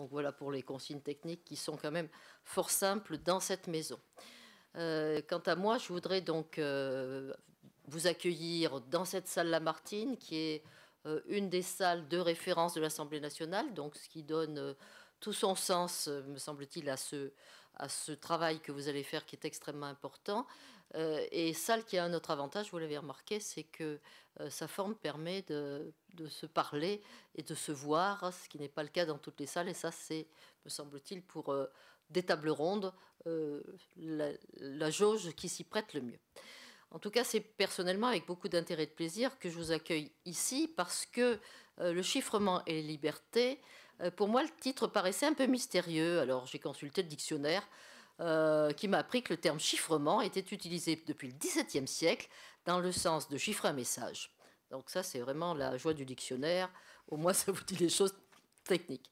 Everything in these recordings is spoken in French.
Donc voilà pour les consignes techniques qui sont quand même fort simples dans cette maison. Euh, quant à moi, je voudrais donc euh, vous accueillir dans cette salle Lamartine, qui est euh, une des salles de référence de l'Assemblée nationale, donc ce qui donne tout son sens, me semble-t-il, à ce, à ce travail que vous allez faire qui est extrêmement important. Et salle qui a un autre avantage, vous l'avez remarqué, c'est que sa forme permet de, se parler et de se voir, ce qui n'est pas le cas dans toutes les salles. Et ça, c'est, me semble-t-il, pour des tables rondes, euh, la, jauge qui s'y prête le mieux. En tout cas, c'est personnellement avec beaucoup d'intérêt et de plaisir que je vous accueille ici parce que euh, le chiffrement et les libertés, euh, pour moi, le titre paraissait un peu mystérieux. Alors, j'ai consulté le dictionnaire qui m'a appris que le terme chiffrement était utilisé depuis le XVIIe siècle dans le sens de chiffrer un message. Donc ça, c'est vraiment la joie du dictionnaire. Au moins, ça vous dit les choses techniques.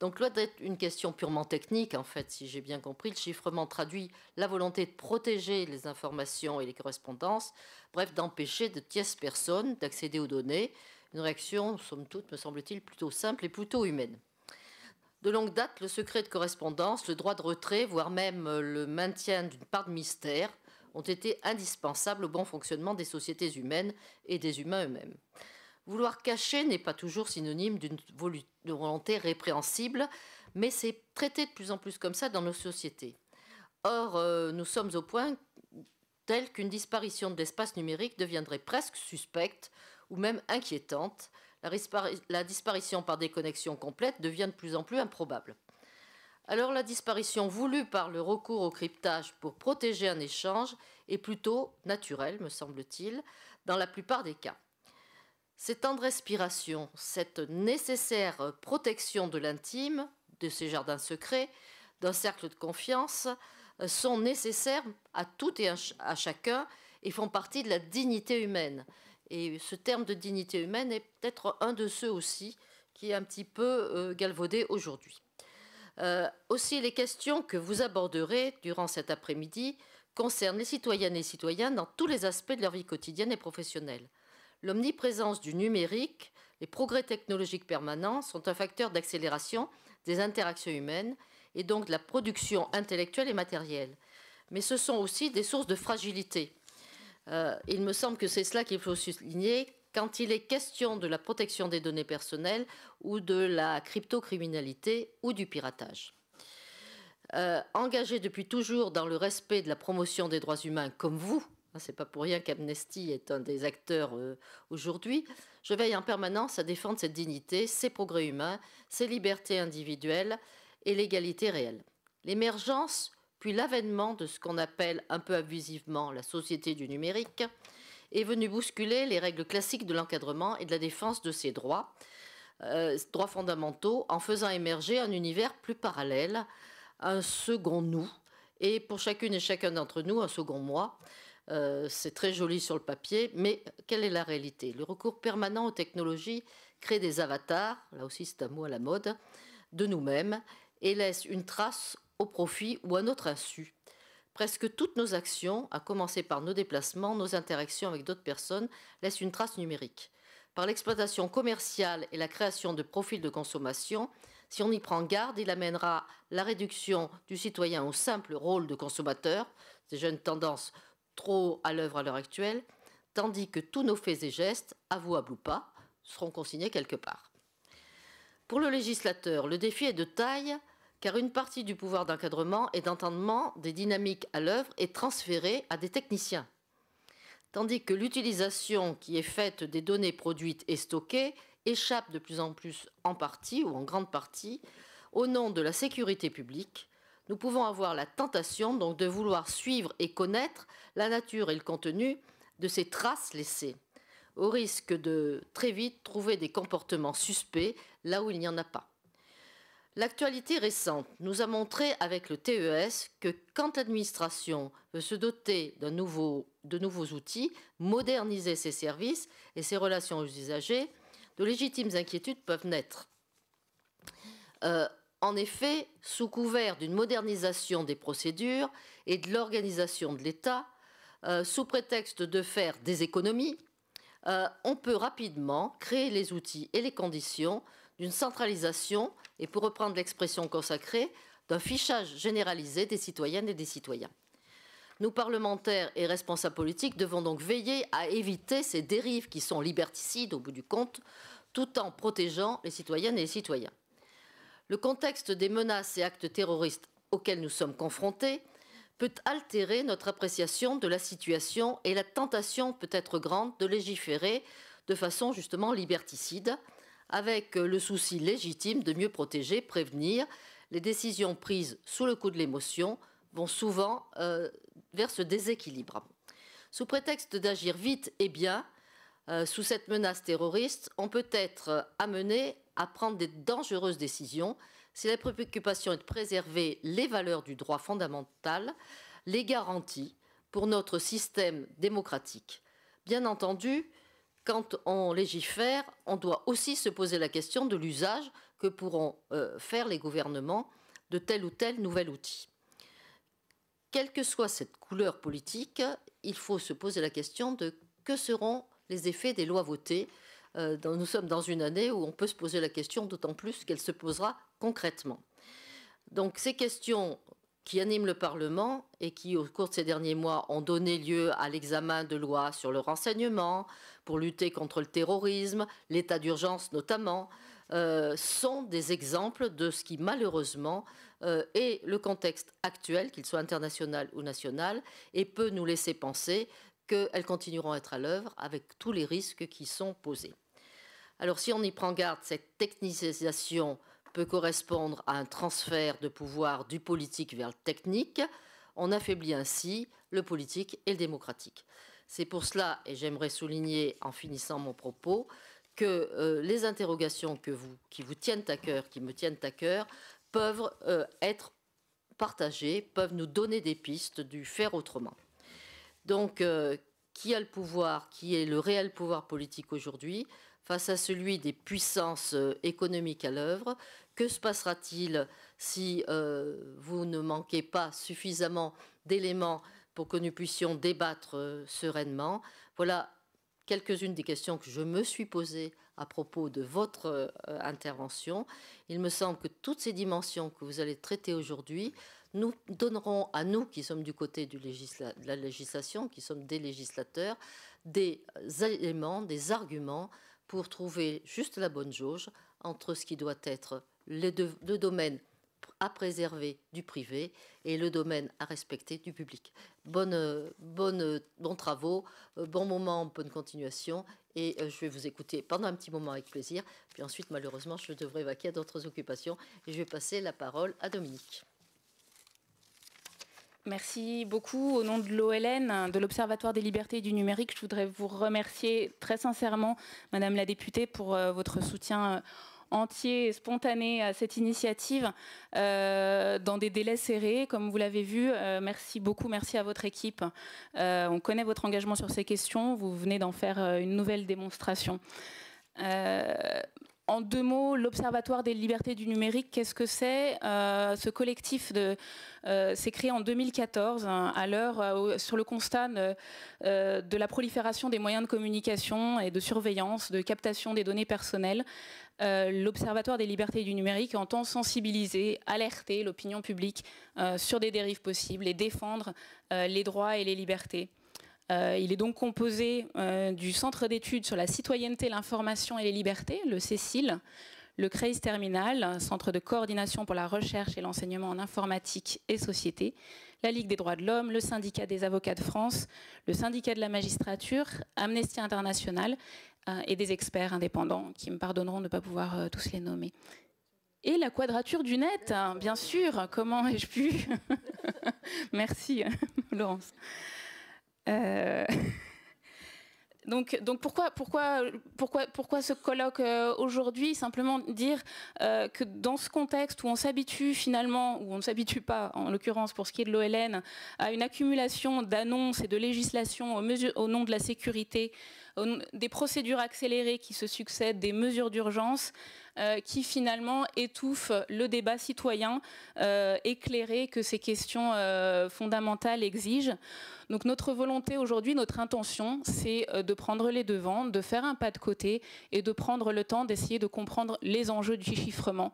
Donc, loin d'être une question purement technique, en fait, si j'ai bien compris, le chiffrement traduit la volonté de protéger les informations et les correspondances, bref, d'empêcher de tierces personnes d'accéder aux données. Une réaction, somme toute, me semble-t-il, plutôt simple et plutôt humaine. De longue date, le secret de correspondance, le droit de retrait, voire même le maintien d'une part de mystère, ont été indispensables au bon fonctionnement des sociétés humaines et des humains eux-mêmes. Vouloir cacher n'est pas toujours synonyme d'une volonté répréhensible, mais c'est traité de plus en plus comme ça dans nos sociétés. Or, euh, nous sommes au point tel qu'une disparition de l'espace numérique deviendrait presque suspecte ou même inquiétante. La, disparition par déconnexion complète devient de plus en plus improbable. Alors la disparition voulue par le recours au cryptage pour protéger un échange est plutôt naturelle, me semble-t-il, dans la plupart des cas. Ces temps de respiration, cette nécessaire protection de l'intime, de ces jardins secrets, d'un cercle de confiance, sont nécessaires à tout et à chacun et font partie de la dignité humaine. Et ce terme de dignité humaine est peut-être un de ceux aussi qui est un petit peu euh, galvaudé aujourd'hui. Euh, aussi, les questions que vous aborderez durant cet après-midi concernent les citoyennes et citoyens dans tous les aspects de leur vie quotidienne et professionnelle. L'omniprésence du numérique, les progrès technologiques permanents sont un facteur d'accélération des interactions humaines et donc de la production intellectuelle et matérielle. Mais ce sont aussi des sources de fragilité. Euh, il me semble que c'est cela qu'il faut souligner quand il est question de la protection des données personnelles ou de la cryptocriminalité ou du piratage. Euh, engagé depuis toujours dans le respect de la promotion des droits humains comme vous, Hein, c'est pas pour rien qu'Amnesty est un des acteurs euh, aujourd'hui. Je veille en permanence à défendre cette dignité, ces progrès humains, ces libertés individuelles et l'égalité réelle. L'émergence, puis l'avènement de ce qu'on appelle un peu abusivement la société du numérique, est venu bousculer les règles classiques de l'encadrement et de la défense de ces droits, euh, droits fondamentaux, en faisant émerger un univers plus parallèle, un second nous, et pour chacune et chacun d'entre nous, un second moi, euh, c'est très joli sur le papier, mais quelle est la réalité? Le recours permanent aux technologies crée des avatars, là aussi c'est un mot à la mode, de nous-mêmes et laisse une trace au profit ou à notre insu. Presque toutes nos actions, à commencer par nos déplacements, nos interactions avec d'autres personnes, laissent une trace numérique. Par l'exploitation commerciale et la création de profils de consommation, si on y prend garde, il amènera la réduction du citoyen au simple rôle de consommateur, c'est déjà une tendance trop à l'œuvre à l'heure actuelle, tandis que tous nos faits et gestes, avouables ou pas, seront consignés quelque part. Pour le législateur, le défi est de taille car une partie du pouvoir d'encadrement et d'entendement des dynamiques à l'œuvre est transférée à des techniciens, tandis que l'utilisation qui est faite des données produites et stockées échappe de plus en plus en partie ou en grande partie au nom de la sécurité publique, nous pouvons avoir la tentation donc de vouloir suivre et connaître la nature et le contenu de ces traces laissées, au risque de très vite trouver des comportements suspects là où il n'y en a pas. L'actualité récente nous a montré avec le TES que quand l'administration veut se doter de nouveaux outils, moderniser ses services et ses relations aux usagers, de légitimes inquiétudes peuvent naître. Euh, en effet, sous couvert d'une modernisation des procédures et de l'organisation de l'État, euh, sous prétexte de faire des économies, euh, on peut rapidement créer les outils et les conditions d'une centralisation et pour reprendre l'expression consacrée, d'un fichage généralisé des citoyennes et des citoyens. Nous, parlementaires et responsables politiques, devons donc veiller à éviter ces dérives qui sont liberticides au bout du compte, tout en protégeant les citoyennes et les citoyens. Le contexte des menaces et actes terroristes auxquels nous sommes confrontés peut altérer notre appréciation de la situation et la tentation peut être grande de légiférer de façon justement liberticide, avec le souci légitime de mieux protéger, prévenir. Les décisions prises sous le coup de l'émotion vont souvent euh, vers ce déséquilibre. Sous prétexte d'agir vite et bien, euh, sous cette menace terroriste, on peut être amené à prendre des dangereuses décisions si la préoccupation est de préserver les valeurs du droit fondamental, les garanties pour notre système démocratique. Bien entendu, quand on légifère, on doit aussi se poser la question de l'usage que pourront euh, faire les gouvernements de tel ou tel nouvel outil. Quelle que soit cette couleur politique, il faut se poser la question de que seront les effets des lois votées. Euh, nous sommes dans une année où on peut se poser la question, d'autant plus qu'elle se posera concrètement. Donc ces questions qui animent le Parlement et qui, au cours de ces derniers mois, ont donné lieu à l'examen de lois sur le renseignement, pour lutter contre le terrorisme, l'état d'urgence notamment, euh, sont des exemples de ce qui malheureusement euh, est le contexte actuel, qu'il soit international ou national, et peut nous laisser penser qu'elles continueront à être à l'œuvre avec tous les risques qui sont posés. Alors si on y prend garde, cette technicisation peut correspondre à un transfert de pouvoir du politique vers le technique. On affaiblit ainsi le politique et le démocratique. C'est pour cela, et j'aimerais souligner en finissant mon propos, que euh, les interrogations qui vous tiennent à cœur, qui me tiennent à cœur, peuvent euh, être partagées, peuvent nous donner des pistes du faire autrement. Donc, euh, qui a le pouvoir, qui est le réel pouvoir politique aujourd'hui face à celui des puissances économiques à l'œuvre? Que se passera-t-il si euh, vous ne manquez pas suffisamment d'éléments pour que nous puissions débattre euh, sereinement? Voilà quelques-unes des questions que je me suis posées à propos de votre euh, intervention. Il me semble que toutes ces dimensions que vous allez traiter aujourd'hui nous donneront à nous qui sommes du côté de la législation, qui sommes des législateurs, des éléments, des arguments pour trouver juste la bonne jauge entre ce qui doit être le, domaine à préserver du privé et le domaine à respecter du public. Bonne, bonne, bons travaux, euh, bon moment, bonne continuation et euh, je vais vous écouter pendant un petit moment avec plaisir. Puis ensuite, malheureusement, je devrais vaquer à d'autres occupations et je vais passer la parole à Dominique. Merci beaucoup. Au nom de l'OLN, de l'Observatoire des libertés et du numérique, je voudrais vous remercier très sincèrement, Madame la députée, pour euh, votre soutien entier et spontané à cette initiative euh, dans des délais serrés, comme vous l'avez vu. Euh, merci beaucoup, merci à votre équipe. Euh, on connaît votre engagement sur ces questions. Vous venez d'en faire une nouvelle démonstration. En deux mots, l'Observatoire des libertés du numérique, qu'est-ce que c'est Ce collectif s'est créé en 2014, hein, à l'heure sur le constat de, la prolifération des moyens de communication et de surveillance, de captation des données personnelles. Euh, l'Observatoire des libertés du numérique entend sensibiliser, alerter l'opinion publique euh, sur des dérives possibles et défendre euh, les droits et les libertés. Il est donc composé du Centre d'études sur la citoyenneté, l'information et les libertés, le CECIL, le CREIS Terminal, Centre de coordination pour la recherche et l'enseignement en informatique et société, la Ligue des droits de l'homme, le Syndicat des avocats de France, le Syndicat de la magistrature, Amnesty International euh, et des experts indépendants qui me pardonneront de ne pas pouvoir euh, tous les nommer. Et la quadrature du net, hein, bien sûr, comment ai-je pu Merci, Laurence. Euh, donc, pourquoi, ce colloque aujourd'hui? Simplement dire que dans ce contexte où on s'habitue finalement, où on ne s'habitue pas, en l'occurrence pour ce qui est de l'OLN, à une accumulation d'annonces et de législation au, au, nom de la sécurité, des procédures accélérées qui se succèdent, des mesures d'urgence euh, qui finalement étouffent le débat citoyen euh, éclairé que ces questions euh, fondamentales exigent. Donc notre volonté aujourd'hui, notre intention, c'est de prendre les devants, de faire un pas de côté et de prendre le temps d'essayer de comprendre les enjeux du chiffrement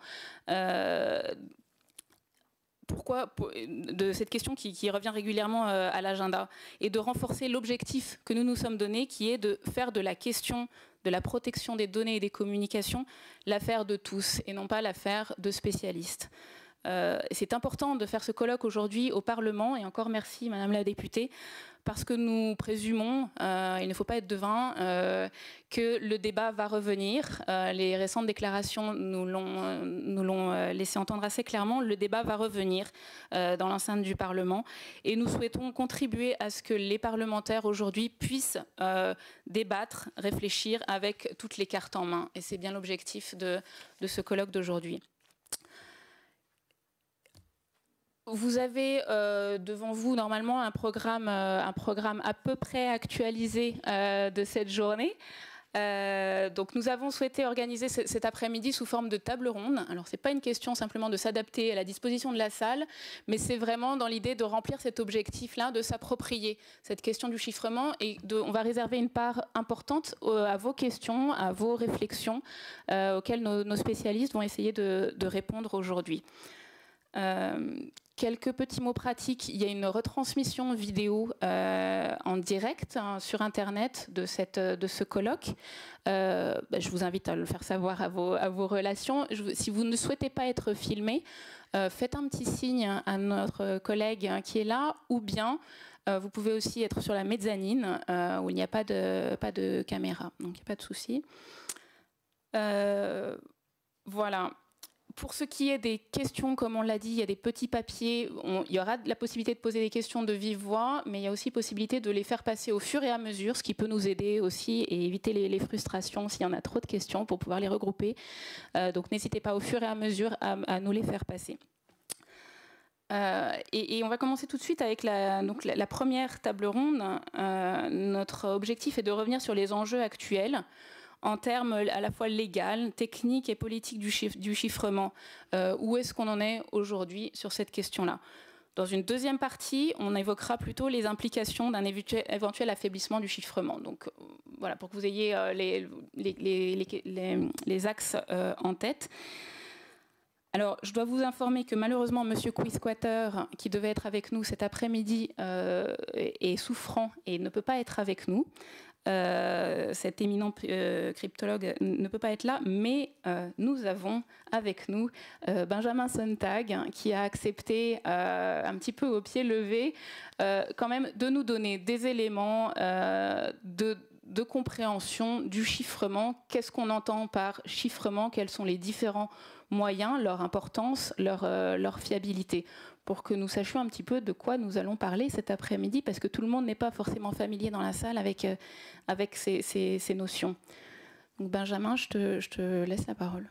pourquoi de cette question qui, revient régulièrement euh, à l'agenda et de renforcer l'objectif que nous nous sommes donné qui est de faire de la question de la protection des données et des communications l'affaire de tous et non pas l'affaire de spécialistes. Euh, c'est important de faire ce colloque aujourd'hui au Parlement et encore merci Madame la députée parce que nous présumons, euh, il ne faut pas être devin, euh, que le débat va revenir. Euh, les récentes déclarations nous l'ont laissé entendre assez clairement. Le débat va revenir dans l'enceinte du Parlement. Et nous souhaitons contribuer à ce que les parlementaires aujourd'hui puissent débattre, réfléchir avec toutes les cartes en main. Et c'est bien l'objectif de ce colloque d'aujourd'hui. Vous avez euh, devant vous normalement un programme, euh, un programme à peu près actualisé euh, de cette journée. donc nous avons souhaité organiser cet après-midi sous forme de table ronde. Alors c'est pas une question simplement de s'adapter à la disposition de la salle, mais c'est vraiment dans l'idée de remplir cet objectif-là, de s'approprier cette question du chiffrement et on va réserver une part importante à vos questions, à vos réflexions auxquelles nos, spécialistes vont essayer de répondre aujourd'hui. Quelques petits mots pratiques. Il y a une retransmission vidéo euh, en direct hein, sur Internet de, de ce colloque. Euh, bah, je vous invite à le faire savoir à vos, relations. si vous ne souhaitez pas être filmé, euh, faites un petit signe à notre collègue hein, qui est là, ou bien vous pouvez aussi être sur la mezzanine où il n'y a pas de, pas de caméra. Donc il n'y a pas de souci. voilà pour ce qui est des questions, comme on l'a dit, il y a des petits papiers. il y aura la possibilité de poser des questions de vive voix, mais il y a aussi possibilité de les faire passer au fur et à mesure, ce qui peut nous aider aussi et éviter les, frustrations s'il y en a trop de questions pour pouvoir les regrouper. Euh, donc n'hésitez pas au fur et à mesure à, nous les faire passer. Euh, et, on va commencer tout de suite avec la, première table ronde. Euh, notre objectif est de revenir sur les enjeux actuels en termes à la fois légal, technique et politique du, chiffrement. Euh, où est-ce qu'on en est aujourd'hui sur cette question-là? Dans une deuxième partie, on évoquera plutôt les implications d'un éventuel affaiblissement du chiffrement. Donc euh, voilà, pour que vous ayez euh, les, les, axes en tête. Alors, je dois vous informer que malheureusement, M. Quisquater, qui devait être avec nous cet après-midi, est souffrant et ne peut pas être avec nous. Euh, cet éminent euh, cryptologue ne peut pas être là, mais euh, nous avons avec nous Benjamin Sontag qui a accepté un petit peu au pied levé quand même de nous donner des éléments de, compréhension du chiffrement. Qu'est-ce qu'on entend par chiffrement? Quels sont les différents moyens, leur importance, leur fiabilité? Pour que nous sachions un petit peu de quoi nous allons parler cet après-midi, parce que tout le monde n'est pas forcément familier dans la salle avec, avec ces, notions. Donc Benjamin, je te laisse la parole.